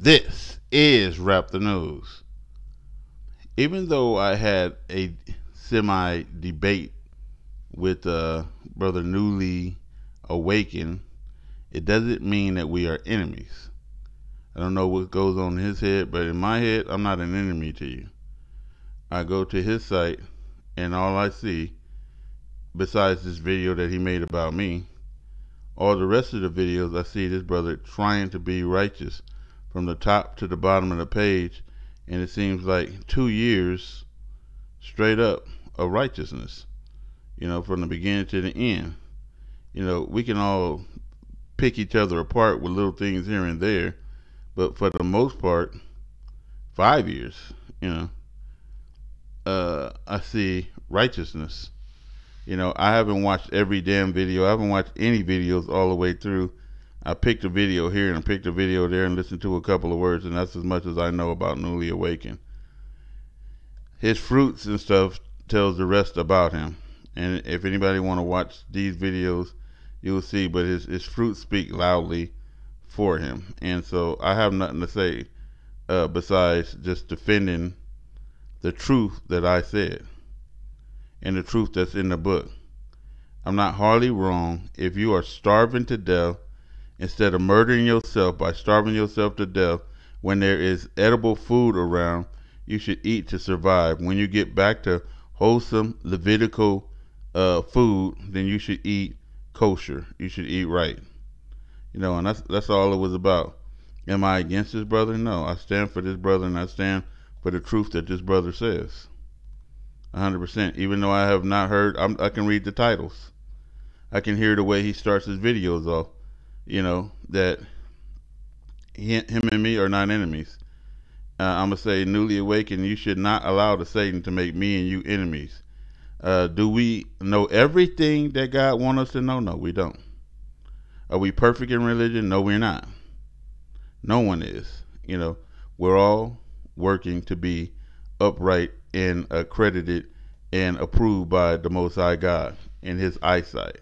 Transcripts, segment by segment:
This is Rap the News. Even though I had a semi debate with uh, Brother Newly Awakened, it doesn't mean that we are enemies. I don't know what goes on in his head, but in my head, I'm not an enemy to you. I go to his site, and all I see, besides this video that he made about me, all the rest of the videos, I see this brother trying to be righteous from the top to the bottom of the page, and it seems like two years straight up of righteousness, you know, from the beginning to the end. You know, we can all pick each other apart with little things here and there, but for the most part, five years, you know, uh, I see righteousness. You know, I haven't watched every damn video. I haven't watched any videos all the way through. I picked a video here and picked a video there and listened to a couple of words, and that's as much as I know about Newly Awakened. His fruits and stuff tells the rest about him. And if anybody want to watch these videos, you'll see. But his his fruits speak loudly for him, and so I have nothing to say uh, besides just defending the truth that I said and the truth that's in the book. I'm not hardly wrong if you are starving to death instead of murdering yourself by starving yourself to death when there is edible food around you should eat to survive. When you get back to wholesome Levitical uh, food, then you should eat kosher. You should eat right. You know, and that's that's all it was about. Am I against this brother? No, I stand for this brother, and I stand for the truth that this brother says. 100%. Even though I have not heard, I'm, i can read the titles. I can hear the way he starts his videos off. You know that he, him and me are not enemies. Uh, I'm gonna say, newly awakened, you should not allow the Satan to make me and you enemies. Uh, do we know everything that God wants us to know? No, we don't. Are we perfect in religion? No, we're not. No one is. You know, we're all working to be upright and accredited and approved by the Most High God in His eyesight.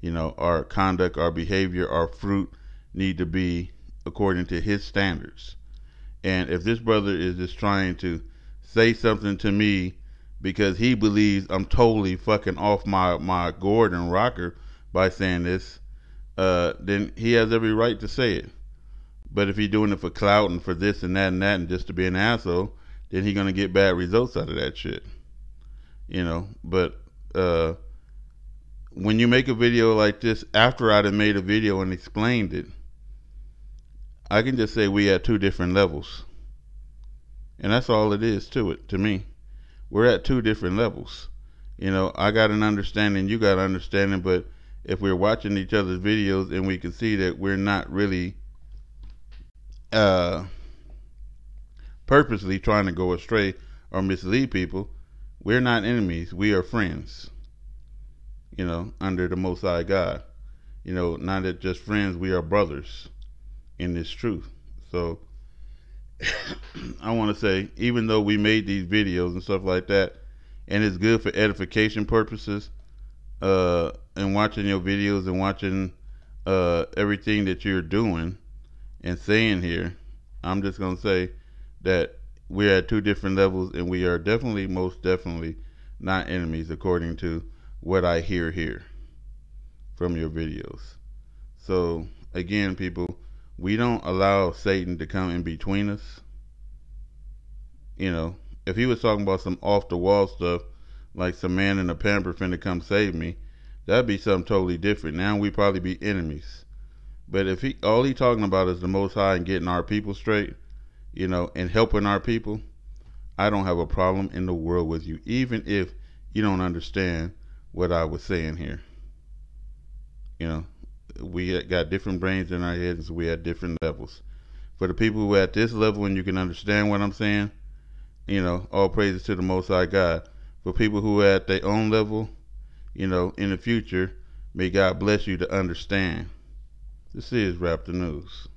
You know, our conduct, our behavior, our fruit need to be according to His standards. And if this brother is just trying to say something to me because he believes I'm totally fucking off my, my Gordon rocker by saying this, uh, then he has every right to say it. But if he's doing it for clout and for this and that and that and just to be an asshole, then he's gonna get bad results out of that shit. You know, but uh, when you make a video like this, after I'd have made a video and explained it, I can just say we at two different levels. And that's all it is to it, to me. We're at two different levels. You know, I got an understanding, you got an understanding, but if we're watching each other's videos and we can see that we're not really uh, purposely trying to go astray or mislead people, we're not enemies. We are friends. You know, under the Most High God. You know, not that just friends, we are brothers in this truth. So I want to say, even though we made these videos and stuff like that, and it's good for edification purposes, uh, and watching your videos and watching uh, everything that you're doing and saying here, I'm just gonna say that we're at two different levels, and we are definitely, most definitely, not enemies, according to what I hear here from your videos. So again, people, we don't allow Satan to come in between us. You know, if he was talking about some off the wall stuff, like some man in a pamper finna come save me, that'd be something totally different. Now we probably be enemies. But if he all he talking about is the Most High and getting our people straight, you know, and helping our people, I don't have a problem in the world with you, even if you don't understand what I was saying here. You know, we got different brains in our heads, we at different levels. For the people who are at this level and you can understand what I'm saying, you know, all praises to the Most High God. For people who are at their own level, you know, in the future, may God bless you to understand. This is Rap the News.